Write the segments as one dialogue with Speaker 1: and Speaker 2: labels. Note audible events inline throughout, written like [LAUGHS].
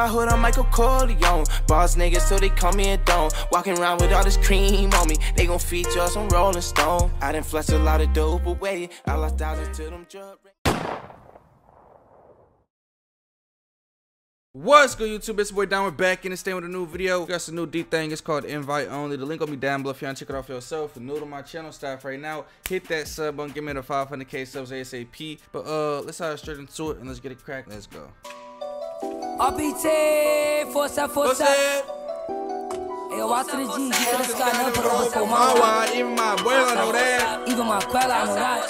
Speaker 1: my hood, I'm Michael Corleone. Boss niggas, so they call me a don. Walking around with all this cream on me. They gon' feature us on Rolling Stone. I done flushed a lot of dope away. I lost thousands to them drugs.
Speaker 2: What's good YouTube? It's boy Donn. We're back in and staying with a new video. Got some new DThang. It's called Invite Only. The link will be down below if you want to check it out for yourself. New to my channel staff right now, hit that sub button. Give me the 500k subs ASAP. But uh, let's hop straight into it and let's get it cracked. Let's go.
Speaker 3: RPT, força, força. Eu acho de G, G the sky, para o seu
Speaker 2: My even my abuela know that.
Speaker 3: Even my quella, know that.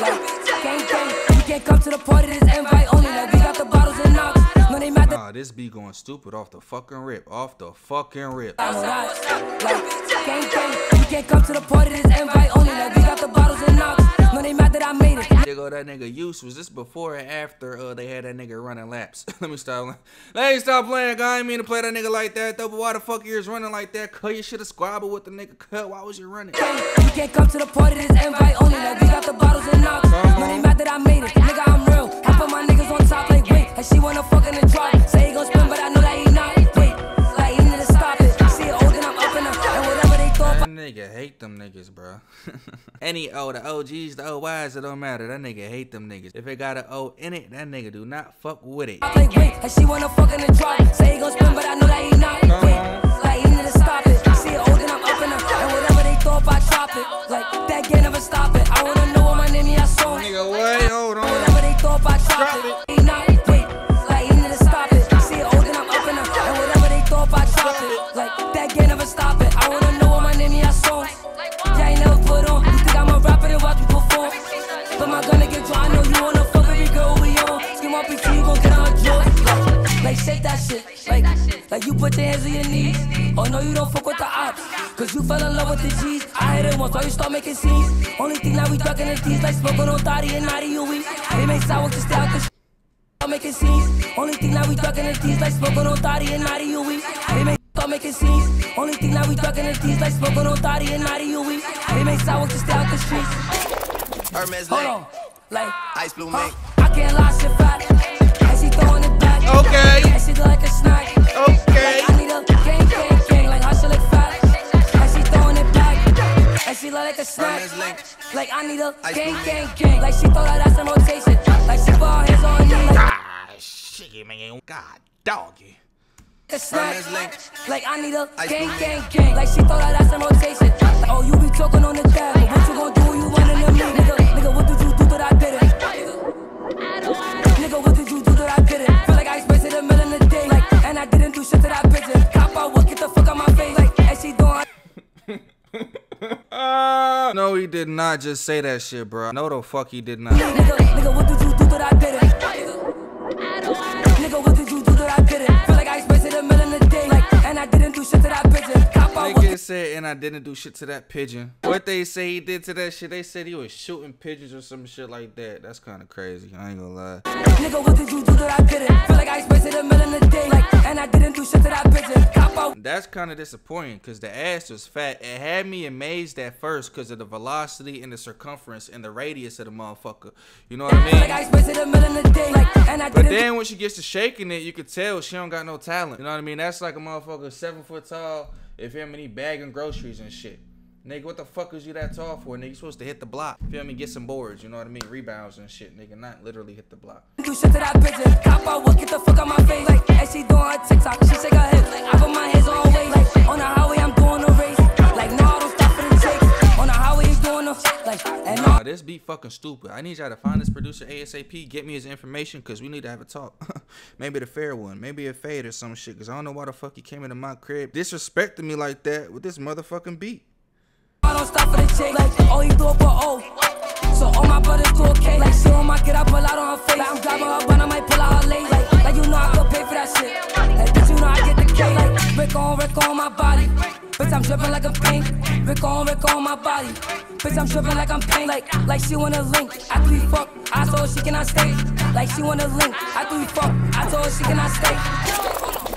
Speaker 3: Like, gang, gang, you can't come to the party, this invite only. Like, we got the bottles and knocks. No, they mad that
Speaker 2: Nah, this be going stupid off the fucking rip. Off the fucking rip.
Speaker 3: I know that. Like, gang, gang, you can't come to the party, this invite made it.
Speaker 2: There go that nigga use. Was this before or after uh, they had that nigga running laps? Let me stop. Let me stop playing. I ain't mean to play that nigga like that though. But why the fuck you was running like that? Cut you should have squabbled with the nigga. Cut. Why was you running?
Speaker 3: You can't come to the party, this invite only. Like, we got the bottles and knocks. No, they mad that I made it. Nigga, I'm real. I put my niggas on top, like, wait. And she wanna fuck in the drop. Say he gon' spin, but I know that he not. Wait,
Speaker 2: nigga hate them niggas, bro. [LAUGHS] Any oh, O, the OGs, the OYs, it don't matter. That nigga hate them niggas. If it got an O in it, that nigga do not fuck with it.
Speaker 3: Like, wait, and she wanna fuck in the drop. Say he gon' spin, but I know that he not. Wait, uh-huh. like, he need to stop it. See it old and I'm up in her. And whatever they thought, I drop it. Like, that game never stop No, you don't fuck with the ops. Cause you fell in love with the G's. I hit it once, why you start making scenes? Only thing that we ducking is these. Like smoking on thotty and naughty you weak. They make sour to stay out the start making scenes. Only thing that we ducking is these. Like smoking on thotty and naughty you weak. They make start making scenes. Only thing that we ducking is these. Like smoking on thotty and naughty you weak. They make sour to stay out the streets.
Speaker 1: Hermes
Speaker 3: Hold on. Like,
Speaker 1: Ice Blue
Speaker 3: huh?
Speaker 1: Mink.
Speaker 3: I can't lie, shit fat. And she throwing it back.
Speaker 2: Okay.
Speaker 3: And she like a snack.
Speaker 2: Okay.
Speaker 3: Back. And she look like a snack. Like, I need a gang, gang, gang. Like, she throw that ass in rotation. Like, she her hands on knee. Like,
Speaker 2: Ah, shit, man. God, doggy.
Speaker 3: a snack. Like, I need a gang, gang, gang. Like, she throw that ass in rotation. Like, oh, you be talking on the dab. But what you gon' do you running to me? Nigga, nigga, what did you did
Speaker 2: not just say that shit, bro. No, the fuck he did not.
Speaker 3: Nigga, nigga, what did you do that I didn't? Nigga, what did you do that I didn't? Feel like I spent a million a day. Like, and I didn't do shit that bitch.
Speaker 2: Said, and I didn't do shit to that pigeon. What they say he did to that shit? They said he was shooting pigeons or some shit like that. That's kind of crazy. I ain't gonna lie.
Speaker 3: Nigga, what did you do that I didn't? Feel like I spent it a million a day. Like, and I didn't do shit to that out.
Speaker 2: That's kind of disappointing because the ass was fat. It had me amazed at first because of the velocity and the circumference and the radius of the motherfucker. You know what I
Speaker 3: like
Speaker 2: mean?
Speaker 3: I spent it a million a day. Like,
Speaker 2: But then when she gets to shaking it, you could tell she don't got no talent. You know what I mean? That's like a motherfucker seven foot tall. If him and he bagging groceries and shit. Nigga, what the fuck is you that tall for? Nigga, you supposed to hit the block. Feel me? Get some boards. You know what I mean? Rebounds and shit. Nigga, not literally hit the block.
Speaker 3: do shit to that bitch. Cop out, what, get the fuck out my face. Like, and she doing her TikTok. She shake her hips. Like, I put my hands on waist. Like, on the highway, I'm doing Like, and.
Speaker 2: Nah, this beat fucking stupid. I need y'all to find this producer ASAP. Get me his information because we need to have a talk. [LAUGHS] Maybe the fair one. Maybe a fade or some shit because I don't know why the fuck he came into my crib disrespecting me like that with this motherfucking beat.
Speaker 3: I don't stop for the chick. Like, oh, he do it for O. So all my brothers do okay. Like, she on my get up, pull out on her face. Like, I'm her, but I might pull out her. Like, like you know I could pay for that shit. Like, bitch, you know I get the. Like, Rick on, on my body. Bitch, I'm dripping like I'm pink. Rick on, Rick on my body. Bitch, I'm dripping like I'm pink. Like, like she wanna link. After we fuck, I told her she cannot stay. Like, she wanna link. After we fuck, I told her she cannot stay.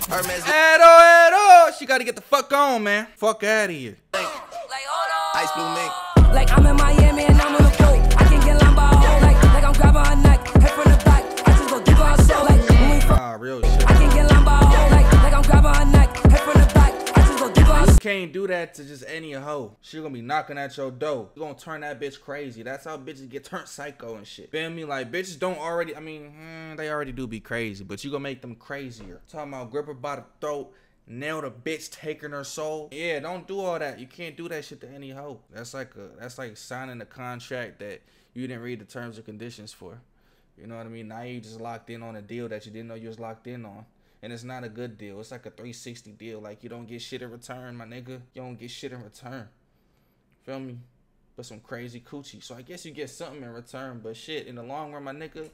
Speaker 1: Hermes
Speaker 2: Edo, Edo! She gotta get the fuck on, man. Fuck out of here.
Speaker 3: Like, hold on.
Speaker 1: Ice Blue Mink.
Speaker 3: Like I'm in Miami
Speaker 2: can't do that to just any hoe. She gonna be knocking at your door. You gonna turn that bitch crazy. That's how bitches get turned psycho and shit. Feel me? Like bitches don't already. I mean, hmm, they already do be crazy, but you gonna make them crazier. Talking about grip her by the throat. Nail the bitch taking her soul. Yeah, don't do all that. You can't do that shit to any hoe. That's like a that's like signing a contract that you didn't read the terms and conditions for. You know what I mean? Now you just locked in on a deal that you didn't know you was locked in on. And it's not a good deal. It's like a 360 deal. Like you don't get shit in return, my nigga. You don't get shit in return. Feel me? But some crazy coochie. So I guess you get something in return. But shit, in the long run, my nigga,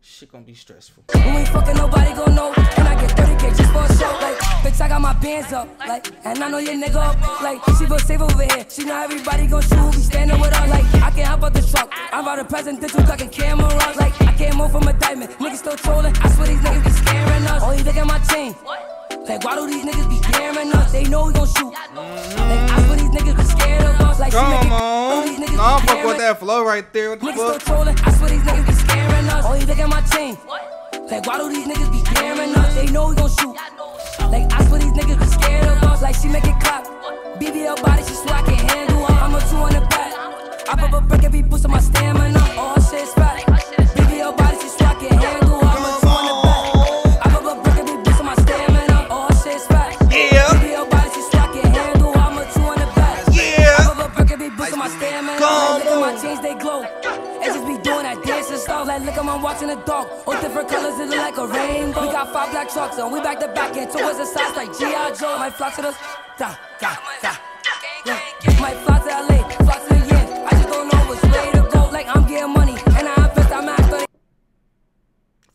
Speaker 2: shit gonna be stressful.
Speaker 3: We fucking, nobody gon' know. And I get 30k just for a show. Like, bitch, I got my bands up. Like, and I know your nigga up. Like, she feel safe over here. She know everybody gon' shoot. Be standing with us. Like, I can't hop out the truck. I'm out of presidential ducking camera. Like, I can't move from a diamond. Niggas still trolling. I swear these niggas be scaring us. Oh, you at. Like, why do these niggas be scaring us? They know we gon' shoot. Like, I swear these niggas be scared of us. Like,
Speaker 2: Come on.
Speaker 3: niggas
Speaker 2: Nah,
Speaker 3: be
Speaker 2: fuck with that flow right there. What the
Speaker 3: Niggas still trolling. I swear these niggas be scaring us. Oh, you look at my chain. Like, why do these niggas be scaring us? They know we gon' shoot. My on. chains, they glow. It just be doing that dancing stuff. Like, look at my watching the dog. All different colors, it look like a rainbow. We got five black trucks, and we back to back, and towards the sides like G.I. Joe. Might fly to the. Da, da, da. Yeah. Might fly to LA, fly to the yen. I just don't know which way to go. Like, I'm getting money, and I invest, I'm after it.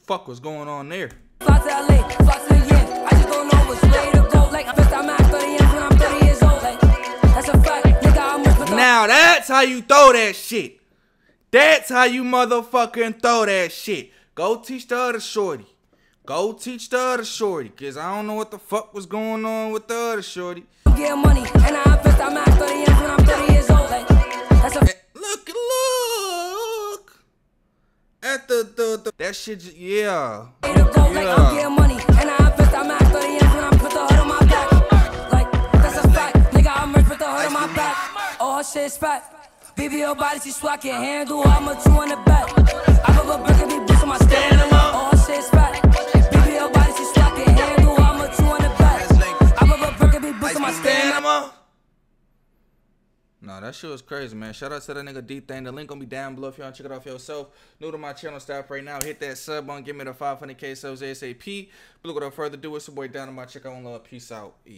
Speaker 2: Fuck what's going on there?
Speaker 3: Fly to LA, fly to the yen. I just don't know which way to go. Like, I invest, I'm the yen when I'm 30 years old. Like, that's a fact. Nigga, I'm
Speaker 2: Now that's how you throw that shit. That's how you motherfucking throw that shit. Go teach the other shorty. Go teach the other shorty. Cause I don't know what the fuck was going on with the other shorty.
Speaker 3: I'm money, and I invest, I'm after the yen when I'm 30 years old. Like, that's a
Speaker 2: Eh, Look, look. At the, the, the that shit, yeah.
Speaker 3: way to go. Like, I'm getting money, and I invest, I'm after the yen when I'm put the hood on my back. Like, that's a fact. Nigga, I'm rich with the hood on my back. Her shit's fat. BBL body, she swag, can't handle. I'm a two on the back. I pop a brick and be boosting my stamina. Oh, her shit's fat. BBL body, she swag, can't handle. I'm a two on the back. I pop a brick and be boosting my stamina.
Speaker 2: Stamina. Nah, that shit was crazy, man. Shout out to that nigga DThang. The link gonna be Donn below if you wanna check it out for yourself. New to my channel, stop right now. Hit that sub button. give me the 500k subs ASAP. But look without further ado, it's your boy down to my check out on love. Peace out. Yeah.